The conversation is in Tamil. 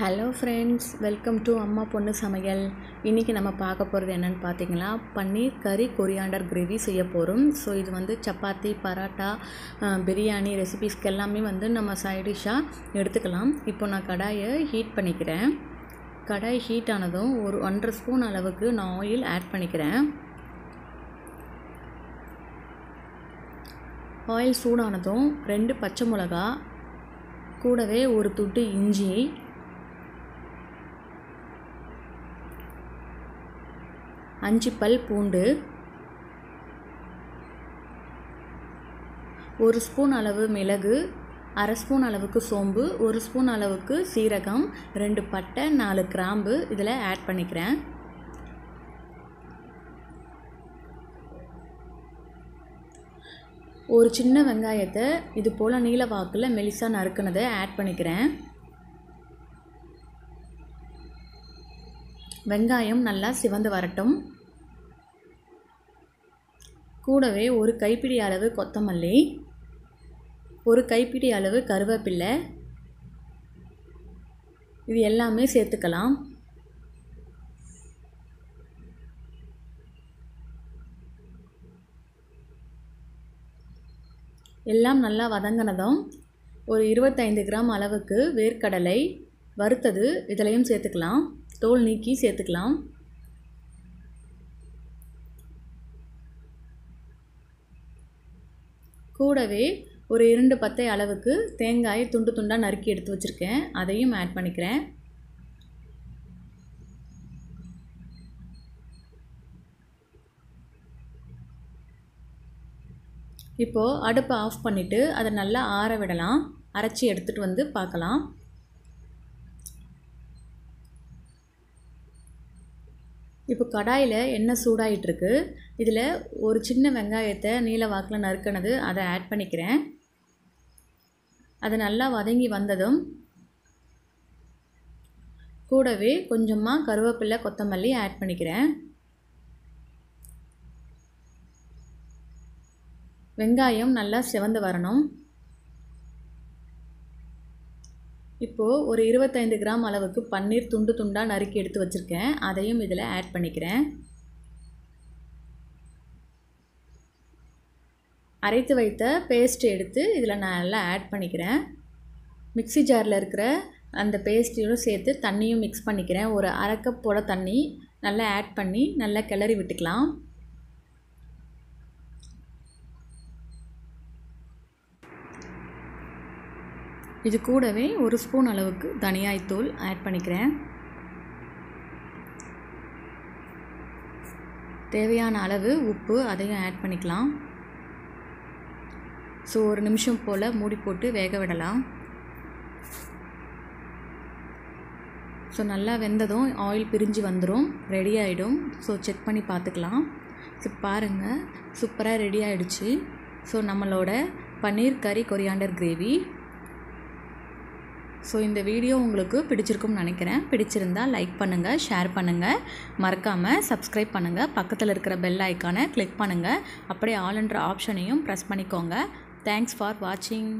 ஹலோ ஃப்ரெண்ட்ஸ் வெல்கம் டு அம்மா பொண்ணு சமையல் இன்றைக்கி நம்ம பார்க்க போகிறது என்னென்னு பார்த்தீங்கன்னா பன்னீர் கறி கொரியாண்டர் கிரேவி செய்ய போகிறோம் ஸோ இது வந்து சப்பாத்தி பரோட்டா பிரியாணி ரெசிபீஸ்க்கு எல்லாமே வந்து நம்ம சைடிஷ்ஷாக எடுத்துக்கலாம். இப்போ நான் கடாயை ஹீட் பண்ணிக்கிறேன். கடாய் ஹீட் ஆனதும் ஒரு ஒன்றரை ஸ்பூன் அளவுக்கு நான் ஆயில் ஆட் பண்ணிக்கிறேன். ஆயில் சூடானதும் ரெண்டு பச்சை மிளகா கூடவே ஒரு துட்டு இஞ்சி அஞ்சு பல் பூண்டு. ஒரு ஸ்பூன் அளவு மிளகு அரை ஸ்பூன் அளவுக்கு சோம்பு ஒரு ஸ்பூன் அளவுக்கு சீரகம் ரெண்டு பட்டை நாலு கிராம்பு. இதில் ஆட் பண்ணிக்கிறேன். ஒரு சின்ன வெங்காயத்தை இது போல் நீல வாக்கில் மெலிசாக நறுக்குனதை ஆட் பண்ணிக்கிறேன். வெங்காயம் நல்லா சிவந்து வரட்டும். கூடவே ஒரு கைப்பிடி அளவு கொத்தமல்லி ஒரு கைப்பிடி அளவு கருவேப்பில்லை இது எல்லாமே சேர்த்துக்கலாம். எல்லாம் நல்லா வதங்கினதும் ஒரு இருபத்தைந்து கிராம் அளவுக்கு வேர்க்கடலை வறுத்தது இதிலையும் சேர்த்துக்கலாம். தோல் நீக்கி சேர்த்துக்கலாம். கூடவே ஒரு இரண்டு பத்தை அளவுக்கு தேங்காயை துண்டு துண்டாக நறுக்கி எடுத்து வச்சுருக்கேன். அதையும் ஆட் பண்ணிக்கிறேன். இப்போது அடுப்பை ஆஃப் பண்ணிவிட்டு அதை நல்லா ஆற விடலாம். அரைச்சி எடுத்துகிட்டு வந்து பார்க்கலாம். இப்போ கடாயில் எண்ணெய் சூடாயிட்டிருக்கு. இதில் ஒரு சின்ன வெங்காயத்தை நீல வாக்கில் நறுக்கினது அதை ஆட் பண்ணிக்கிறேன். அது நல்லா வதங்கி வந்ததும் கூடவே கொஞ்சமாக கருவேப்பிலை கொத்தமல்லி ஆட் பண்ணிக்கிறேன். வெங்காயம் நல்லா சிவந்து வரணும். இப்போது ஒரு இருபத்தைந்து கிராம் அளவுக்கு பன்னீர் துண்டு துண்டாக நறுக்கி எடுத்து வச்சுருக்கேன். அதையும் இதில் ஆட் பண்ணிக்கிறேன். அரைத்து வைத்த பேஸ்ட் எடுத்து இதில் நான் நல்லா ஆட் பண்ணிக்கிறேன். மிக்ஸி ஜாரில் இருக்கிற அந்த பேஸ்ட்டையும் சேர்த்து தண்ணியும் மிக்ஸ் பண்ணிக்கிறேன். ஒரு அரை கப் போட தண்ணி நல்லா ஆட் பண்ணி நல்லா கிளறி விட்டுக்கலாம். இது கூடவே ஒரு ஸ்பூன் அளவுக்கு தனியாய்த்தூள் ஆட் பண்ணிக்கிறேன். தேவையான அளவு உப்பு அதையும் ஆட் பண்ணிக்கலாம். ஸோ ஒரு நிமிஷம் போல் மூடி போட்டு வேக விடலாம். ஸோ நல்லா வெந்ததும் ஆயில் பிரிஞ்சு வந்துடும் ரெடி ஆகிடும் ஸோ செக் பண்ணி பார்த்துக்கலாம். ஸோ பாருங்கள் சூப்பராக ரெடி ஆகிடுச்சு ஸோ நம்மளோட பன்னீர் கறி கொரியாண்டர் கிரேவி ஸோ இந்த வீடியோ உங்களுக்கு பிடிச்சிருக்கும்னு நினைக்கிறேன். பிடிச்சிருந்தா லைக் பண்ணுங்கள் ஷேர் பண்ணுங்கள் மறக்காமல் சப்ஸ்கிரைப் பண்ணுங்கள் பக்கத்தில் இருக்கிற பெல் ஐக்கானை கிளிக் பண்ணுங்கள் அப்படியே ஆளுன்ற ஆப்ஷனையும் ப்ரெஸ் பண்ணிக்கோங்க. தேங்க்ஸ் ஃபார் வாட்சிங்